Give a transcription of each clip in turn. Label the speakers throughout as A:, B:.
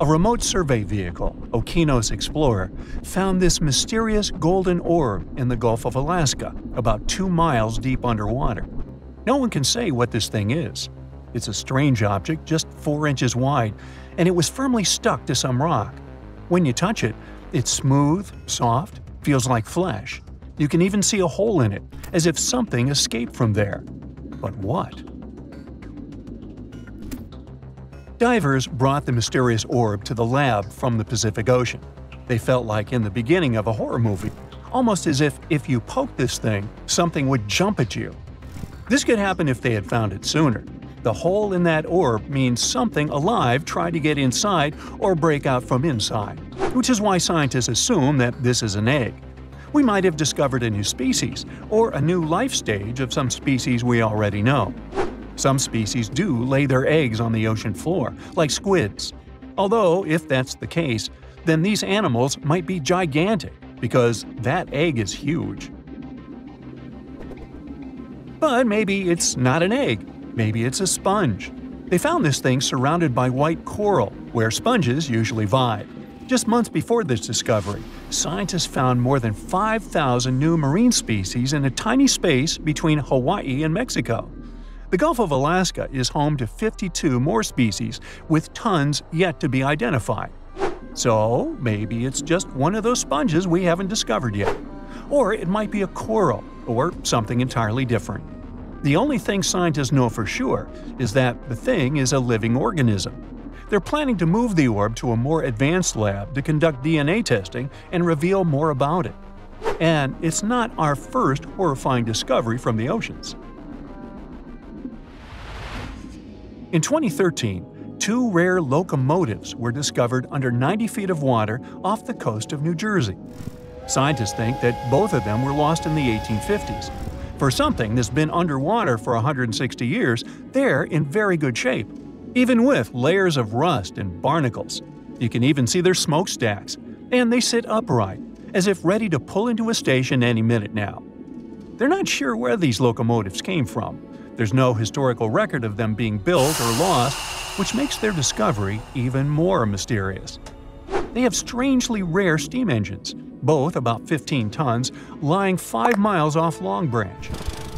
A: a remote survey vehicle, Okeanos Explorer, found this mysterious golden orb in the Gulf of Alaska, about two miles deep underwater. No one can say what this thing is. It's a strange object just 4 inches wide, and it was firmly stuck to some rock. When you touch it, it's smooth, soft, feels like flesh. You can even see a hole in it, as if something escaped from there. But what? Divers brought the mysterious orb to the lab from the Pacific Ocean. They felt like in the beginning of a horror movie, almost as if if you poked this thing, something would jump at you. This could happen if they had found it sooner. The hole in that orb means something alive tried to get inside or break out from inside, which is why scientists assume that this is an egg. We might have discovered a new species, or a new life stage of some species we already know. Some species do lay their eggs on the ocean floor, like squids. Although, if that's the case, then these animals might be gigantic, because that egg is huge. But maybe it's not an egg, maybe it's a sponge. They found this thing surrounded by white coral, where sponges usually vibe. Just months before this discovery, scientists found more than 5,000 new marine species in a tiny space between Hawaii and Mexico. The Gulf of Alaska is home to 52 more species, with tons yet to be identified. So, maybe it's just one of those sponges we haven't discovered yet. Or it might be a coral, or something entirely different. The only thing scientists know for sure is that the thing is a living organism. They're planning to move the orb to a more advanced lab to conduct DNA testing and reveal more about it. And it's not our first horrifying discovery from the oceans. In 2013, two rare locomotives were discovered under 90 feet of water off the coast of New Jersey. Scientists think that both of them were lost in the 1850s. For something that's been underwater for 160 years, they're in very good shape, even with layers of rust and barnacles. You can even see their smokestacks, and they sit upright, as if ready to pull into a station any minute now. They're not sure where these locomotives came from, there's no historical record of them being built or lost, which makes their discovery even more mysterious. They have strangely rare steam engines, both about 15 tons, lying 5 miles off Long Branch.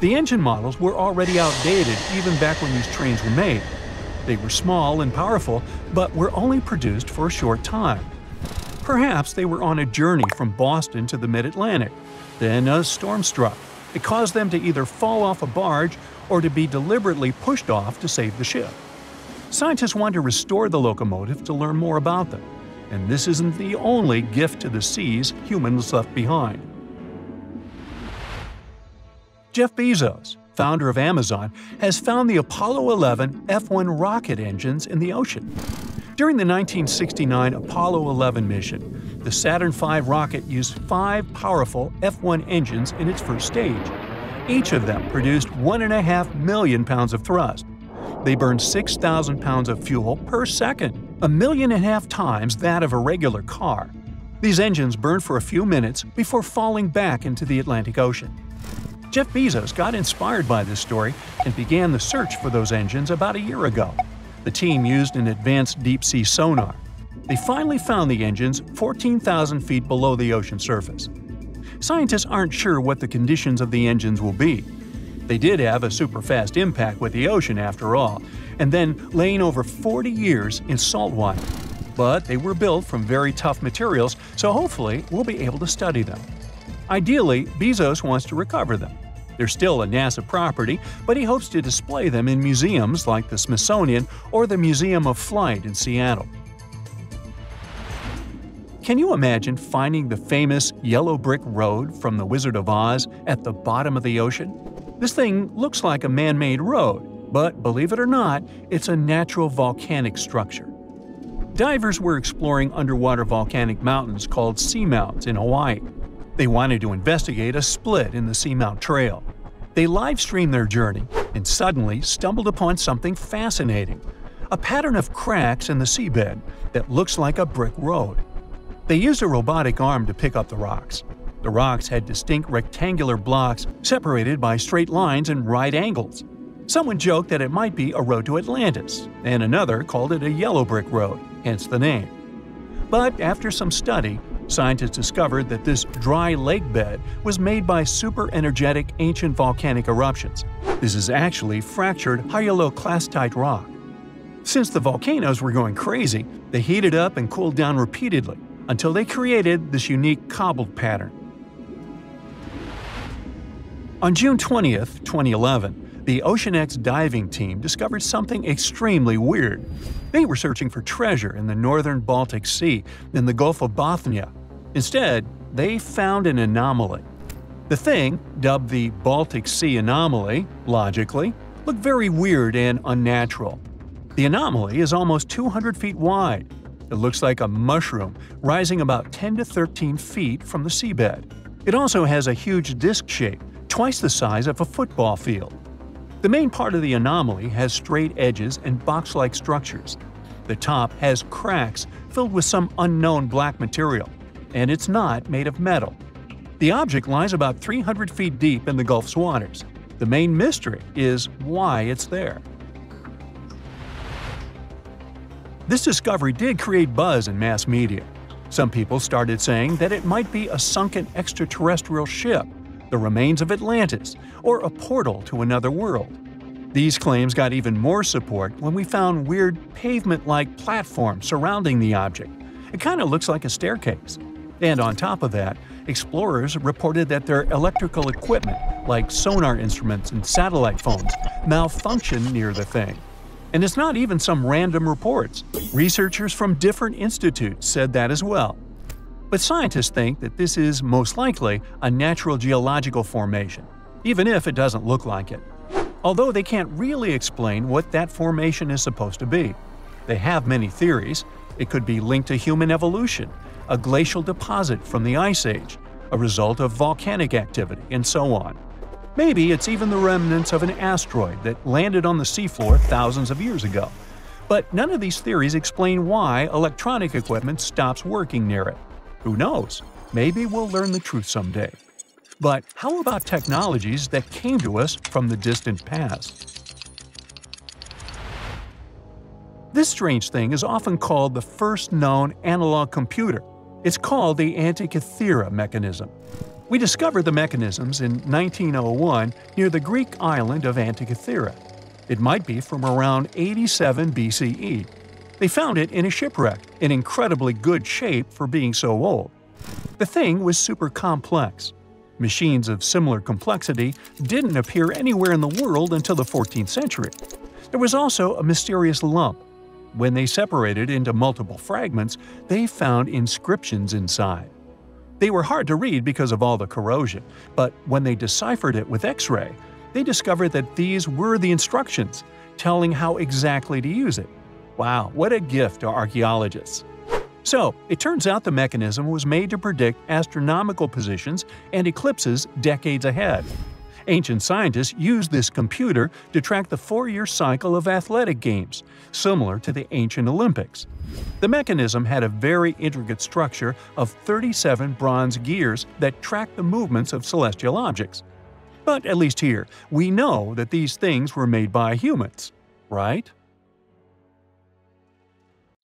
A: The engine models were already outdated even back when these trains were made. They were small and powerful, but were only produced for a short time. Perhaps they were on a journey from Boston to the mid-Atlantic. Then a storm struck. It caused them to either fall off a barge or to be deliberately pushed off to save the ship. Scientists want to restore the locomotive to learn more about them, and this isn't the only gift to the seas humans left behind. Jeff Bezos, founder of Amazon, has found the Apollo 11 F-1 rocket engines in the ocean. During the 1969 Apollo 11 mission, the Saturn V rocket used five powerful F-1 engines in its first stage, each of them produced 1.5 million pounds of thrust. They burned 6,000 pounds of fuel per second, a million and a half times that of a regular car. These engines burned for a few minutes before falling back into the Atlantic Ocean. Jeff Bezos got inspired by this story and began the search for those engines about a year ago. The team used an advanced deep sea sonar. They finally found the engines 14,000 feet below the ocean surface scientists aren't sure what the conditions of the engines will be. They did have a super fast impact with the ocean after all, and then laying over 40 years in salt water. But they were built from very tough materials, so hopefully we'll be able to study them. Ideally, Bezos wants to recover them. They're still a NASA property, but he hopes to display them in museums like the Smithsonian or the Museum of Flight in Seattle. Can you imagine finding the famous Yellow Brick Road from The Wizard of Oz at the bottom of the ocean? This thing looks like a man made road, but believe it or not, it's a natural volcanic structure. Divers were exploring underwater volcanic mountains called seamounts in Hawaii. They wanted to investigate a split in the Seamount Trail. They live streamed their journey and suddenly stumbled upon something fascinating a pattern of cracks in the seabed that looks like a brick road. They used a robotic arm to pick up the rocks. The rocks had distinct rectangular blocks separated by straight lines and right angles. Someone joked that it might be a road to Atlantis, and another called it a yellow brick road, hence the name. But after some study, scientists discovered that this dry lake bed was made by super-energetic ancient volcanic eruptions. This is actually fractured hyaloclastite rock. Since the volcanoes were going crazy, they heated up and cooled down repeatedly until they created this unique cobbled pattern. On June 20, 2011, the OceanX diving team discovered something extremely weird. They were searching for treasure in the northern Baltic Sea in the Gulf of Bothnia. Instead, they found an anomaly. The thing, dubbed the Baltic Sea Anomaly, logically, looked very weird and unnatural. The anomaly is almost 200 feet wide. It looks like a mushroom, rising about 10 to 13 feet from the seabed. It also has a huge disc shape, twice the size of a football field. The main part of the anomaly has straight edges and box-like structures. The top has cracks filled with some unknown black material, and it's not made of metal. The object lies about 300 feet deep in the Gulf's waters. The main mystery is why it's there. This discovery did create buzz in mass media. Some people started saying that it might be a sunken extraterrestrial ship, the remains of Atlantis, or a portal to another world. These claims got even more support when we found weird pavement-like platforms surrounding the object. It kind of looks like a staircase. And on top of that, explorers reported that their electrical equipment, like sonar instruments and satellite phones, malfunctioned near the thing. And it's not even some random reports. Researchers from different institutes said that as well. But scientists think that this is most likely a natural geological formation, even if it doesn't look like it. Although they can't really explain what that formation is supposed to be. They have many theories. It could be linked to human evolution, a glacial deposit from the Ice Age, a result of volcanic activity, and so on. Maybe it's even the remnants of an asteroid that landed on the seafloor thousands of years ago. But none of these theories explain why electronic equipment stops working near it. Who knows? Maybe we'll learn the truth someday. But how about technologies that came to us from the distant past? This strange thing is often called the first known analog computer. It's called the Antikythera mechanism. We discovered the mechanisms in 1901 near the Greek island of Antikythera. It might be from around 87 BCE. They found it in a shipwreck, in incredibly good shape for being so old. The thing was super complex. Machines of similar complexity didn't appear anywhere in the world until the 14th century. There was also a mysterious lump. When they separated into multiple fragments, they found inscriptions inside. They were hard to read because of all the corrosion, but when they deciphered it with X-ray, they discovered that these were the instructions, telling how exactly to use it. Wow, what a gift to archaeologists! So, it turns out the mechanism was made to predict astronomical positions and eclipses decades ahead. Ancient scientists used this computer to track the four-year cycle of athletic games, similar to the ancient Olympics. The mechanism had a very intricate structure of 37 bronze gears that tracked the movements of celestial objects. But at least here, we know that these things were made by humans, right?